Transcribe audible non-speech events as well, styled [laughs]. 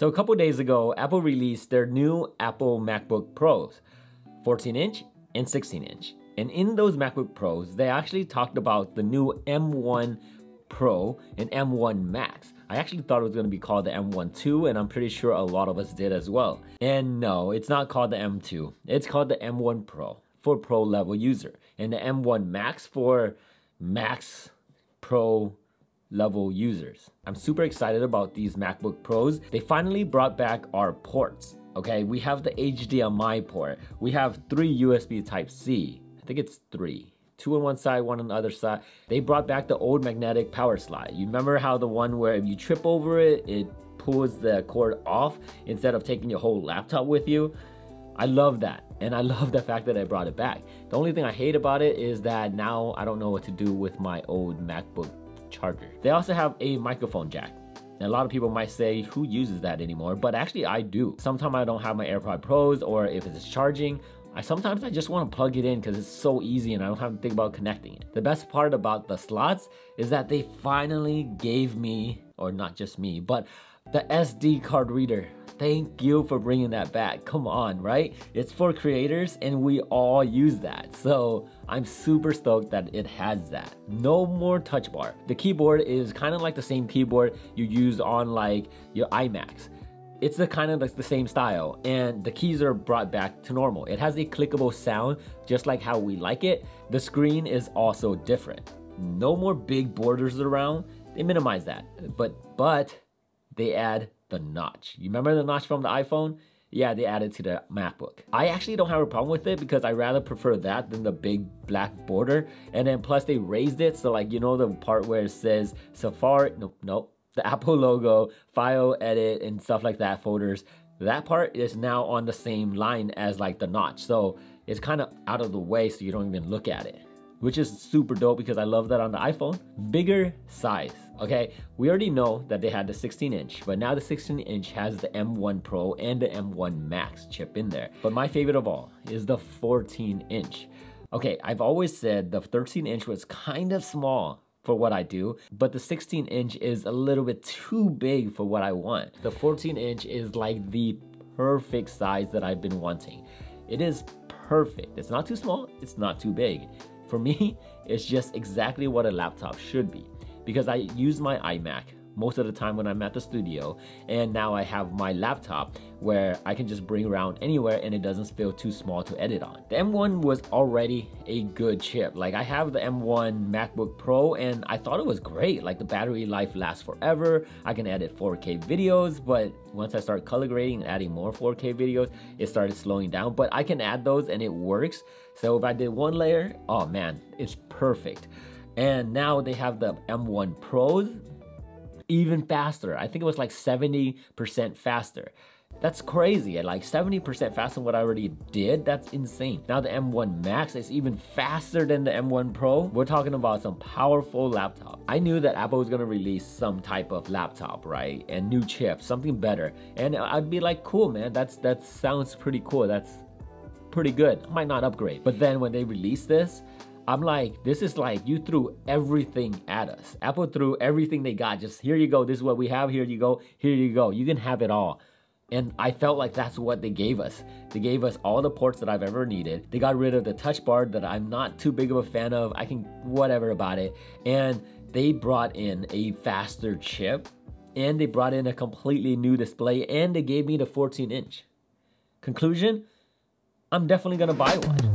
So a couple days ago, Apple released their new Apple MacBook Pros, 14 inch and 16 inch. And in those MacBook Pros, they actually talked about the new M1 Pro and M1 Max. I actually thought it was going to be called the M1 II, and I'm pretty sure a lot of us did as well. And no, it's not called the M2. It's called the M1 Pro for pro level user, and the M1 Max for Max Pro level users. I'm super excited about these MacBook Pros. They finally brought back our ports. Okay, we have the HDMI port. We have three USB Type C. I think it's three. Two on one side, one on the other side. They brought back the old magnetic power slide. You remember how the one where if you trip over it, it pulls the cord off instead of taking your whole laptop with you? I love that. And I [laughs] love the fact that I brought it back. The only thing I hate about it is that now I don't know what to do with my old MacBook charger. They also have a microphone jack. And a lot of people might say, who uses that anymore? But actually I do. Sometimes I don't have my AirPod Pros or if it's charging, I sometimes I just want to plug it in because it's so easy and I don't have to think about connecting it. The best part about the slots is that they finally gave me, or not just me, but the SD card reader. Thank you for bringing that back. Come on, right? It's for creators and we all use that. So I'm super stoked that it has that. No more touch bar. The keyboard is kind of like the same keyboard you use on like your iMacs. It's the kind of like the same style and the keys are brought back to normal. It has a clickable sound just like how we like it. The screen is also different. No more big borders around. They minimize that. But but they add the notch. You remember the notch from the iPhone? Yeah, they added to the MacBook. I actually don't have a problem with it because I rather prefer that than the big black border. And then plus they raised it, so like you know the part where it says Safari, nope, nope, [laughs] the Apple logo, file, edit, and stuff like that folders. That part is now on the same line as like the notch. So it's kind of out of the way so you don't even look at it which is super dope because I love that on the iPhone. Bigger size, okay? We already know that they had the 16 inch, but now the 16 inch has the M1 Pro and the M1 Max chip in there. But my favorite of all is the 14 inch. Okay, I've always said the 13 inch was kind of small for what I do, but the 16 inch is a little bit too big for what I want. The 14 inch is like the perfect size that I've been wanting. It is perfect. It's not too small, it's not too big. For me, [laughs] it's just exactly what a laptop should be. Because I use my iMac most of the time when I'm at the studio and now I have my laptop where I can just bring around anywhere and it doesn't feel too small to edit on. The M1 was already a good chip. Like I have the M1 MacBook Pro and I thought it was great. Like the battery life lasts forever. I can edit 4K videos, but once I start color grading and adding more 4K videos, it started slowing down. But I can add those and it works. So if I did one layer, oh man, it's perfect. And now they have the M1 Pros, even faster. I think it was like 70% faster. That's crazy. Like 70% faster than what I already did. That's insane. Now the M1 Max is even faster than the M1 Pro. We're talking about some powerful laptop. I knew that Apple was gonna release some type of laptop, right? And new chips, something better. And I'd be like, cool, man. That's that sounds pretty cool. That's pretty good. I might not upgrade. But then when they release this, I'm like, this is like you threw everything at us. Apple threw everything they got. Just here you go. This is what we have. Here you go. Here you go. You can have it all. And I felt like that's what they gave us. They gave us all the ports that I've ever needed. They got rid of the touch bar that I'm not too big of a fan of. I can whatever about it. And they brought in a faster chip and they brought in a completely new display and they gave me the 14 inch. Conclusion, I'm definitely gonna buy one.